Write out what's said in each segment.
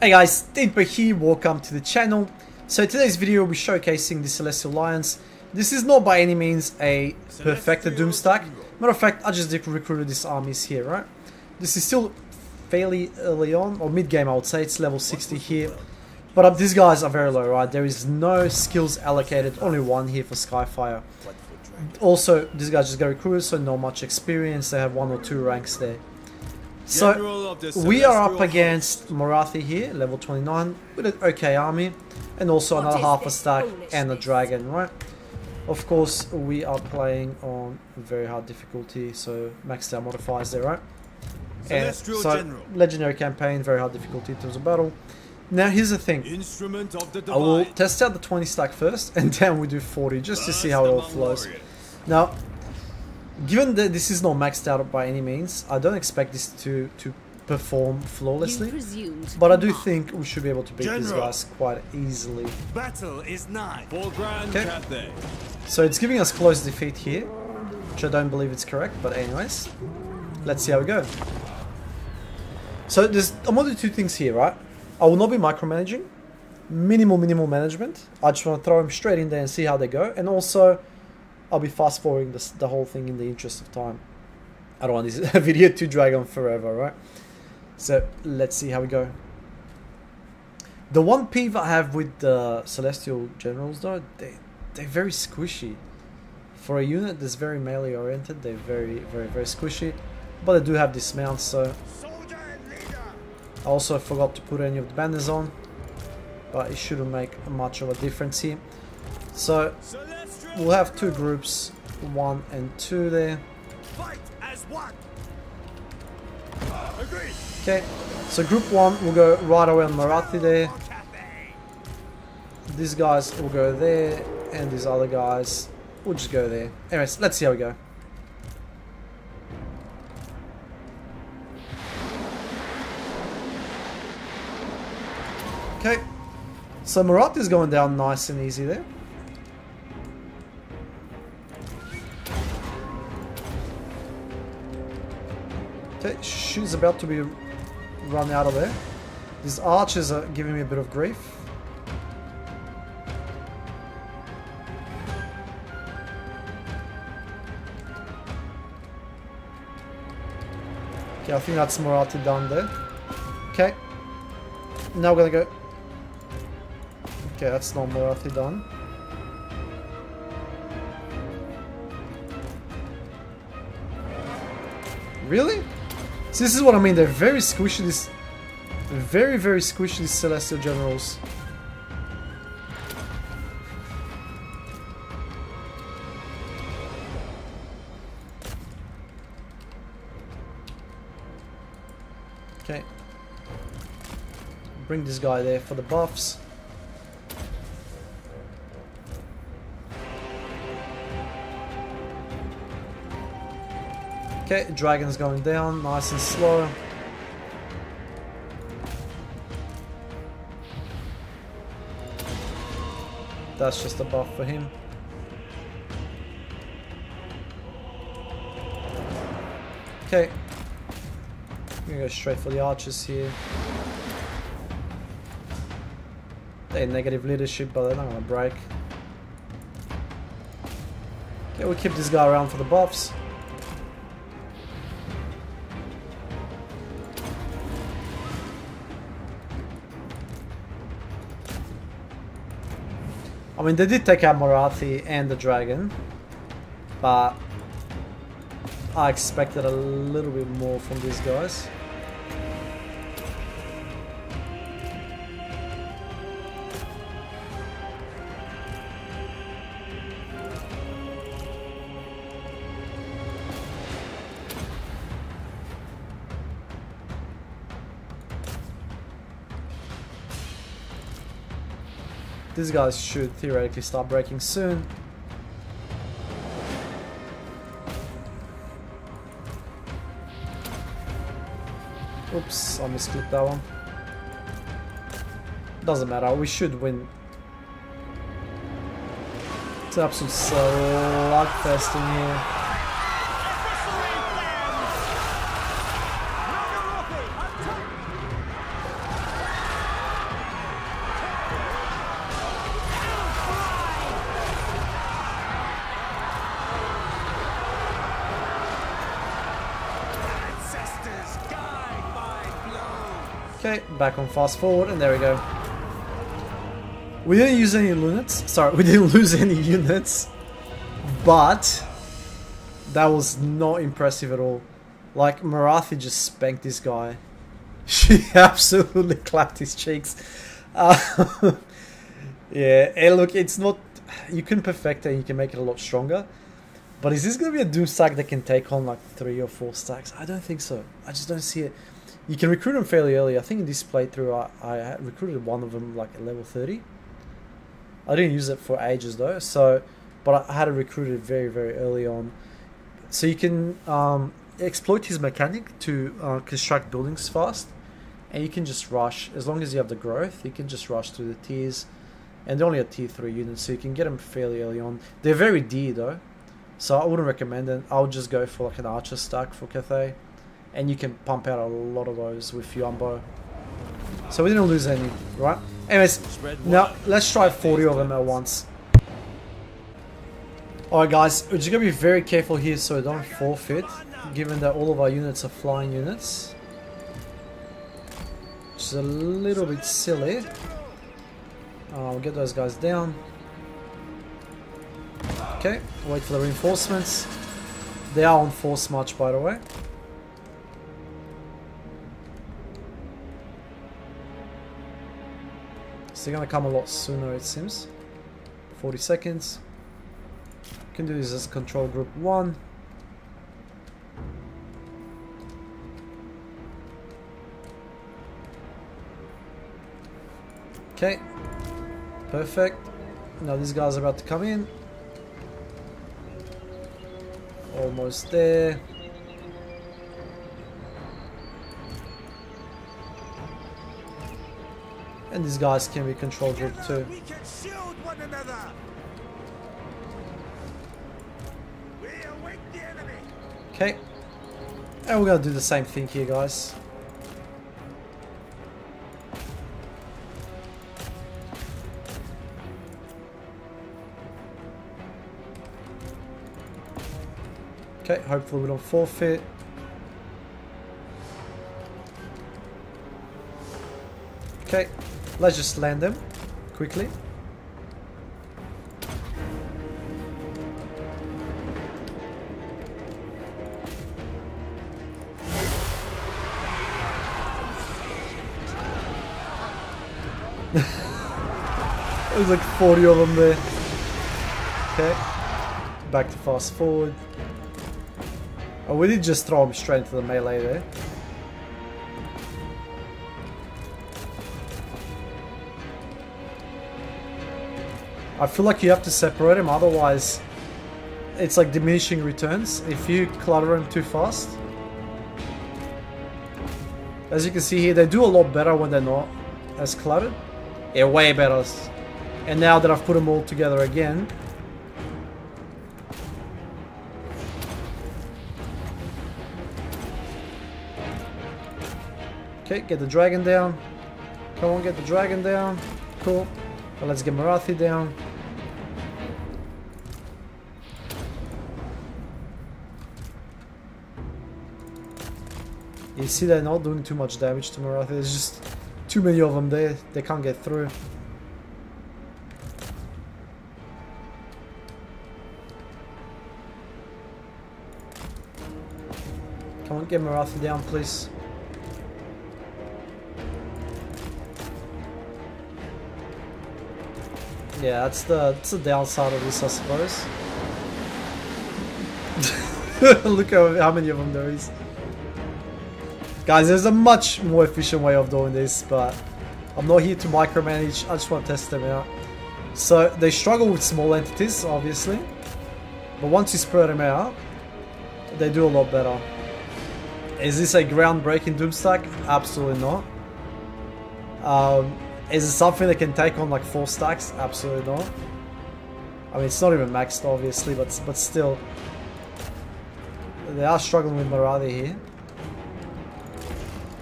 Hey guys, Deadbird here, welcome to the channel. So today's video will be showcasing the Celestial Lions. This is not by any means a perfected Doom stack. Matter of fact, I just recruited these armies here, right? This is still fairly early on, or mid-game I would say, it's level 60 here. But uh, these guys are very low, right? There is no skills allocated, only one here for Skyfire. Also, these guys just got recruited, so not much experience, they have one or two ranks there. So, we are up against Morathi here, level 29, with an okay army, and also another half a stack and a dragon, right? Of course, we are playing on very hard difficulty, so maxed out modifiers there, right? And so, legendary campaign, very hard difficulty in terms of battle. Now, here's the thing. I will test out the 20 stack first, and then we do 40, just to see how it all flows. Now, given that this is not maxed out by any means, I don't expect this to, to perform flawlessly. But I do think we should be able to beat General. these guys quite easily. Battle is nigh. Okay. So it's giving us close defeat here, which I don't believe it's correct, but anyways, let's see how we go. So there's I'm gonna do two things here, right? I will not be micromanaging, minimal minimal management. I just want to throw them straight in there and see how they go, and also I'll be fast forwarding this, the whole thing in the interest of time. I don't want this video to drag on forever, right? So let's see how we go. The one peeve I have with the Celestial Generals though, they, they're very squishy. For a unit that's very melee oriented, they're very, very, very squishy. But they do have dismounts, so... I also forgot to put any of the banners on. But it shouldn't make much of a difference here. So, we'll have two groups, one and two there. Okay, so group one will go right away on Morathi there. These guys will go there, and these other guys will just go there. Anyways, let's see how we go. Okay, so Morathi is going down nice and easy there. She's about to be run out of there. These archers are uh, giving me a bit of grief. Okay, I think that's Morathi done there. Okay. Now we're gonna go... Okay, that's not Morathi done. Really? So this is what I mean, they're very squishy, these... Very, very squishy, these Celestial Generals. Okay. Bring this guy there for the buffs. Okay, dragon's going down, nice and slow. That's just a buff for him. Okay. I'm gonna go straight for the archers here. They negative leadership, but they're not gonna break. Okay, we'll keep this guy around for the buffs. I mean, they did take out Morathi and the dragon, but I expected a little bit more from these guys. These guys should theoretically start breaking soon. Oops, I misclicked that one. Doesn't matter, we should win. It's an absolute slugfest in here. Okay, back on fast forward, and there we go. We didn't use any units. Sorry, we didn't lose any units. But that was not impressive at all. Like Morathi just spanked this guy. She absolutely clapped his cheeks. Uh, yeah, and look, it's not. You can perfect it and you can make it a lot stronger. But is this going to be a Doom stack that can take on like three or four stacks? I don't think so. I just don't see it. You can recruit them fairly early. I think in this playthrough, I, I recruited one of them like at level 30. I didn't use it for ages though, so but I had it recruited very very early on. So you can um, exploit his mechanic to uh, construct buildings fast, and you can just rush as long as you have the growth. You can just rush through the tiers, and they're only a tier three unit, so you can get them fairly early on. They're very dear though, so I wouldn't recommend it. I would just go for like an archer stack for Cathay, and you can pump out a lot of those with Yuan Bo. So we didn't lose any, right? Anyways, now let's try 40 of them at once. Alright guys, we're just going to be very careful here so we don't forfeit, given that all of our units are flying units. Which is a little bit silly. Uh, we'll get those guys down. Okay, wait for the reinforcements. They are on force march by the way. They're gonna come a lot sooner it seems. 40 seconds. Can do this as control group 1. Okay. Perfect. Now these guys are about to come in. Almost there. And these guys can be controlled group too. Okay. And we're gonna do the same thing here, guys. Okay, hopefully we don't forfeit. Okay, let's just land them quickly. There's like 40 of them there. Okay, back to fast forward. Oh, we did just throw him straight into the melee there. I feel like you have to separate them, otherwise it's like diminishing returns if you clutter them too fast. As you can see here, they do a lot better when they're not as cluttered. Yeah, way better. And now that I've put them all together again, Okay, get the dragon down. Come on, get the dragon down. Cool. Well, let's get Morathi down. You see they're not doing too much damage to Morathi. There's just too many of them there. They can't get through. Come on, get Morathi down, please. Yeah, that's the that's the downside of this, I suppose. Look how, how many of them there is. Guys, there's a much more efficient way of doing this, but I'm not here to micromanage. I just want to test them out. So they struggle with small entities, obviously, but once you spread them out, they do a lot better. Is this a groundbreaking Doomstack? Absolutely not. Um, is it something that can take on like four stacks? Absolutely not. I mean, it's not even maxed obviously, but but still. They are struggling with Morathi here.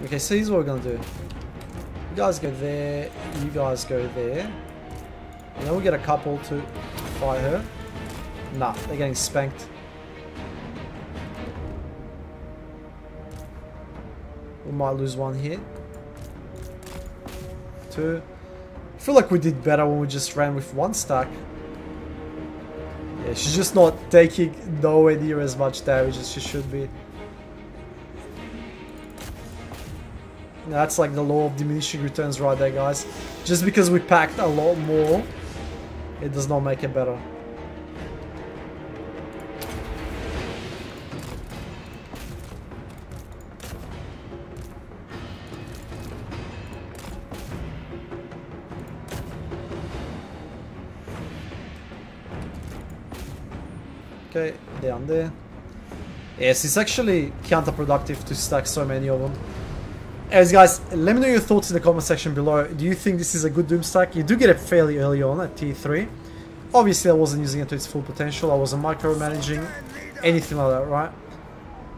Okay, so here's what we're gonna do. You guys go there, you guys go there. And then we'll get a couple to fight her. Nah, they're getting spanked. We might lose one here. too. I feel like we did better when we just ran with one stack. Yeah, she's just not taking nowhere near as much damage as she should be. That's like the law of diminishing returns right there, guys. Just because we packed a lot more, it does not make it better. Okay, down there. Yes, it's actually counterproductive to stack so many of them. As guys, let me know your thoughts in the comment section below. Do you think this is a good Doom stack? You do get it fairly early on at T3. Obviously, I wasn't using it to its full potential. I wasn't micromanaging anything like that, right?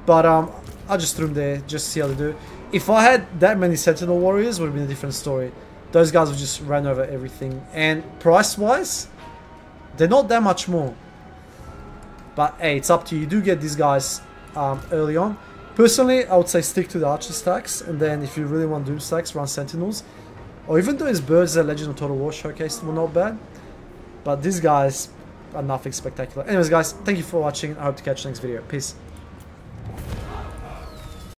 But um, I just threw them there just to see how they do. If I had that many Sentinel Warriors, would have been a different story. Those guys would just run over everything. And price-wise, they're not that much more. But hey, it's up to you. You do get these guys um, early on. Personally, I would say stick to the Archer stacks, and then if you really want Doom stacks, run Sentinels. Or even though his birds that Legend of Total War showcased were not bad. But these guys are nothing spectacular. Anyways, guys, thank you for watching. I hope to catch you next video. Peace.